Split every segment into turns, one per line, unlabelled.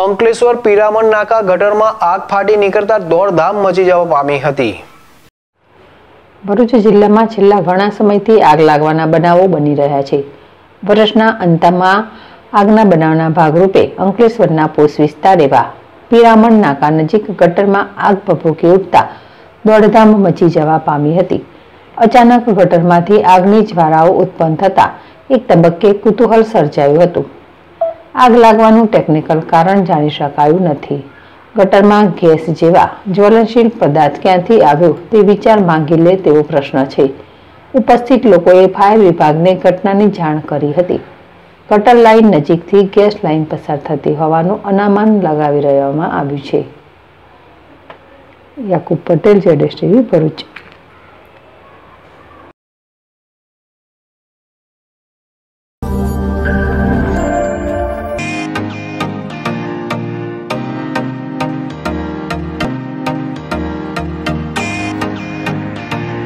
અંકલેશ્વર, પિરામણ, નાકા, ગટરમાં આગ ફાટી નીકળતા દોડધામ મચી જવા પામી હતી.
ભરૂચ જિલ્લામાં છેલ્લા ઘણા સમયથી આગ લાગવાના બનાવો બની રહ્યા છે. વર્ષના અંતમાં આગના બનાવના ભાગરૂપે અંકલેશ્વરના પોસ વિસ્તાર એવા પિરામણ, નાકા નજીક ગટરમાં આગ ભભૂકી ઉઠતા દોડધામ મચી જવા પામી હતી. અચાનક ગટરમાંથી આગની જ્વાળાઓ ઉત્પન્ન થતા એક તબક્કે કુતૂહલ સર્જાયું હતું. આગ લાગવાનું ટેકનિકલ કારણ જાણી શકાયું નથી. ગટરમાં ગેસ જેવા જ્વલનશીલ પદાર્થ ક્યાંથી આવ્યો તે વિચાર માંગી લે તેવો પ્રશ્ન છે. ઉપસ્થિત લોકોએ ફાયર વિભાગને ઘટનાની જાણ કરી હતી. ગટર લાઇન નજીકથી ગેસ લાઇન પસાર થતી હોવાનું અનામાન લગાવી રહેવામાં આવ્યું છે. યાકુબ પટેલ જેડેશ ટીવી ભરૂચ.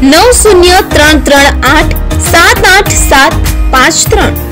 નવ શૂન્ય ત્રણ ત્રણ આઠ સાત આઠ સાત પાંચ ત્રણ.